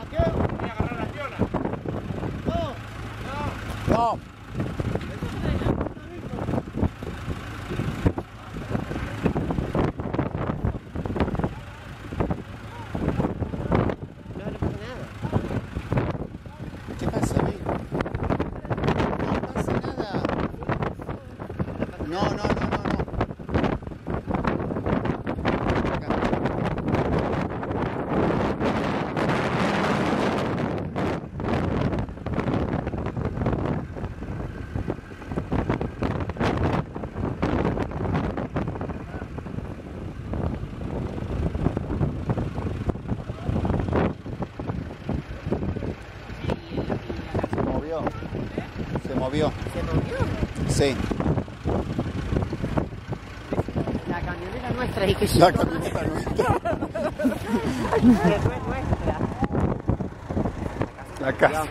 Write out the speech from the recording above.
¿La qué? Voy a agarrar la piola. No. No. No. Movió. ¿Se movió? Sí. La camioneta nuestra y que La camioneta nuestra. Es nuestra. La casa.